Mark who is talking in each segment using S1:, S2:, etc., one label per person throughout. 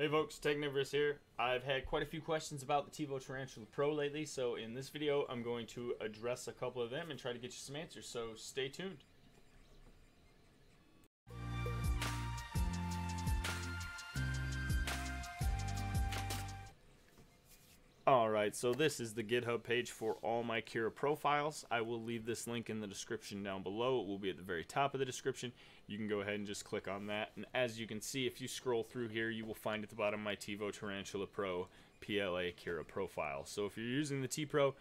S1: Hey folks, Technivorous here. I've had quite a few questions about the Tevo Tarantula Pro lately, so in this video I'm going to address a couple of them and try to get you some answers, so stay tuned. Alright, so this is the GitHub page for all my Cura profiles. I will leave this link in the description down below. It will be at the very top of the description. You can go ahead and just click on that. And as you can see, if you scroll through here, you will find at the bottom my Tevo Tarantula Pro PLA Cura profile. So if you're using the T Pro,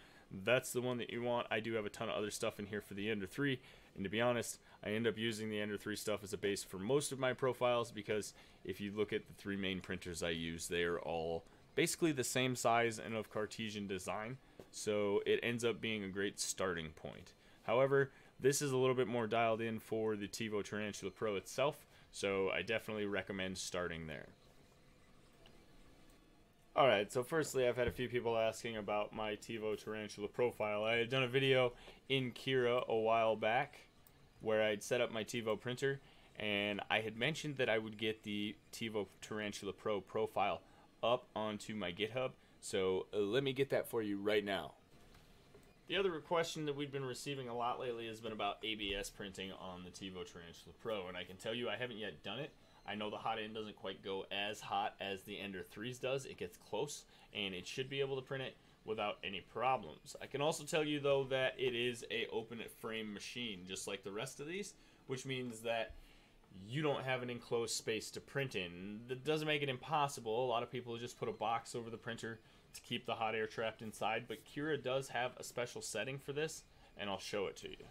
S1: that's the one that you want. I do have a ton of other stuff in here for the Ender 3. And to be honest, I end up using the Ender 3 stuff as a base for most of my profiles because if you look at the three main printers I use, they are all basically the same size and of Cartesian design, so it ends up being a great starting point. However, this is a little bit more dialed in for the Tevo Tarantula Pro itself, so I definitely recommend starting there. Alright, so firstly, I've had a few people asking about my Tevo Tarantula profile. I had done a video in Cura a while back where I'd set up my Tevo printer, and I had mentioned that I would get the Tevo Tarantula Pro profile up onto my GitHub. So uh, let me get that for you right now. The other question that we've been receiving a lot lately has been about ABS printing on the Tevo Tarantula Pro, and I can tell you I haven't yet done it. I know the hot end doesn't quite go as hot as the Ender 3's does. It gets close, and it should be able to print it without any problems. I can also tell you though that it is a open frame machine, just like the rest of these, which means that you don't have an enclosed space to print in. That doesn't make it impossible. A lot of people just put a box over the printer to keep the hot air trapped inside, but Cura does have a special setting for this, and I'll show it to you.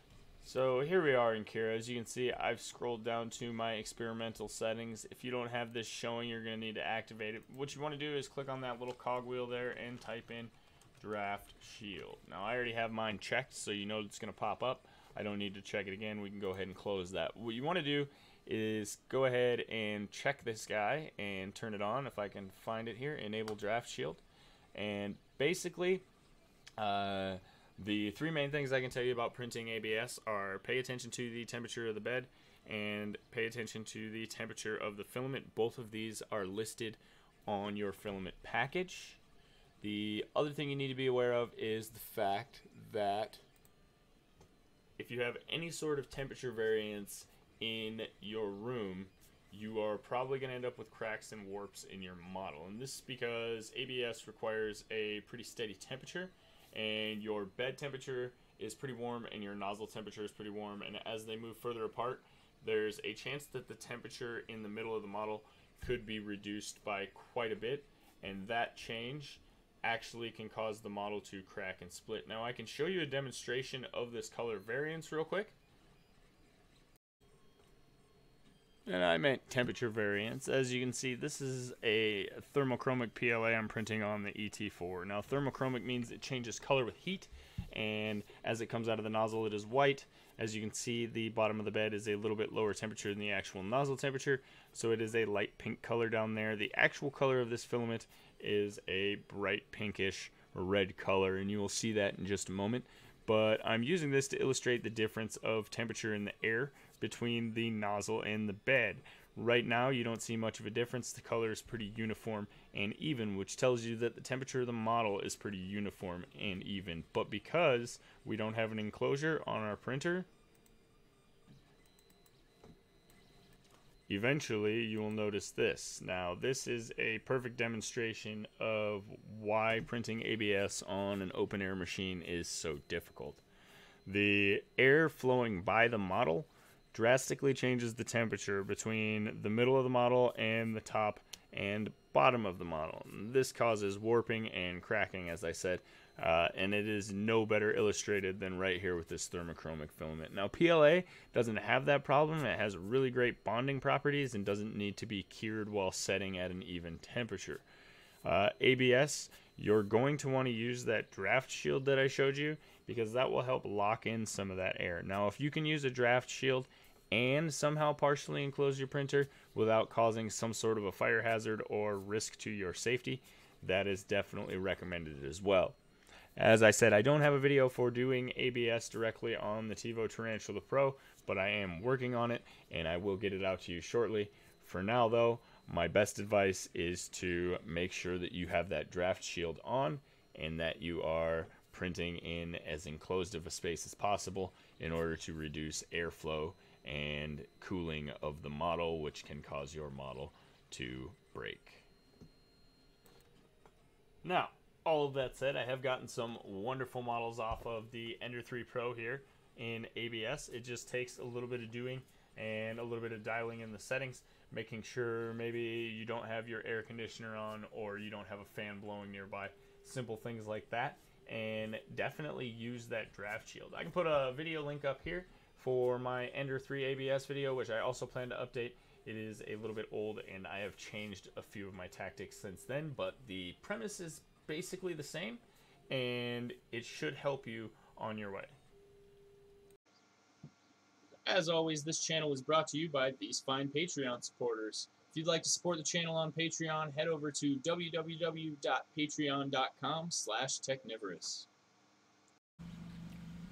S1: So here we are in Cura. As you can see, I've scrolled down to my experimental settings. If you don't have this showing, you're going to need to activate it. What you want to do is click on that little cogwheel there and type in draft shield. Now I already have mine checked, so you know it's going to pop up. I don't need to check it again. We can go ahead and close that. What you want to do is go ahead and check this guy and turn it on if I can find it here enable draft shield. And basically uh, the three main things I can tell you about printing ABS are pay attention to the temperature of the bed and pay attention to the temperature of the filament. Both of these are listed on your filament package. The other thing you need to be aware of is the fact that if you have any sort of temperature variance in your room, you are probably going to end up with cracks and warps in your model. And this is because ABS requires a pretty steady temperature, and your bed temperature is pretty warm, and your nozzle temperature is pretty warm. And as they move further apart, there's a chance that the temperature in the middle of the model could be reduced by quite a bit, and that change actually can cause the model to crack and split. Now I can show you a demonstration of this color variance real quick. And I meant temperature variance. As you can see, this is a thermochromic PLA I'm printing on the ET4. Now, thermochromic means it changes color with heat, and as it comes out of the nozzle, it is white. As you can see, the bottom of the bed is a little bit lower temperature than the actual nozzle temperature, so it is a light pink color down there. The actual color of this filament is a bright pinkish red color, and you will see that in just a moment. But I'm using this to illustrate the difference of temperature in the air between the nozzle and the bed. Right now, you don't see much of a difference. The color is pretty uniform and even, which tells you that the temperature of the model is pretty uniform and even. But because we don't have an enclosure on our printer, eventually you will notice this. Now, this is a perfect demonstration of why printing ABS on an open air machine is so difficult. The air flowing by the model drastically changes the temperature between the middle of the model and the top and bottom of the model. This causes warping and cracking, as I said, uh, and it is no better illustrated than right here with this thermochromic filament. Now, PLA doesn't have that problem. It has really great bonding properties and doesn't need to be cured while setting at an even temperature. Uh, ABS, you're going to want to use that draft shield that I showed you because that will help lock in some of that air. Now, if you can use a draft shield and somehow partially enclose your printer without causing some sort of a fire hazard or risk to your safety, that is definitely recommended as well. As I said, I don't have a video for doing ABS directly on the Tevo Tarantula Pro, but I am working on it and I will get it out to you shortly. For now, though, my best advice is to make sure that you have that draft shield on and that you are printing in as enclosed of a space as possible in order to reduce airflow and cooling of the model, which can cause your model to break. Now, all of that said, I have gotten some wonderful models off of the Ender 3 Pro here in ABS. It just takes a little bit of doing and a little bit of dialing in the settings, making sure maybe you don't have your air conditioner on or you don't have a fan blowing nearby. Simple things like that. And definitely use that draft shield. I can put a video link up here for my Ender 3 ABS video, which I also plan to update. It is a little bit old and I have changed a few of my tactics since then, but the premise is basically the same and it should help you on your way.
S2: As always, this channel is brought to you by these fine Patreon supporters. If you'd like to support the channel on Patreon, head over to www.patreon.com slash technivorous.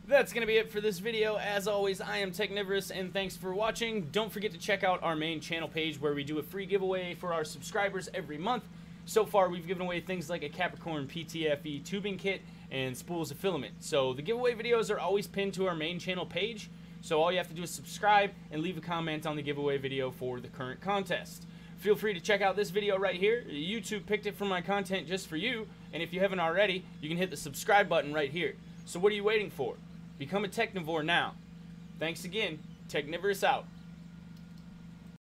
S1: That's going to be it for this video. As always, I am Technivorous, and thanks for watching. Don't forget to check out our main channel page where we do a free giveaway for our subscribers every month. So far, we've given away things like a Capricorn PTFE tubing kit and spools of filament. So the giveaway videos are always pinned to our main channel page. So all you have to do is subscribe and leave a comment on the giveaway video for the current contest. Feel free to check out this video right here. YouTube picked it from my content just for you. And if you haven't already, you can hit the subscribe button right here. So what are you waiting for? Become a Technivore now. Thanks again. Technivorous out.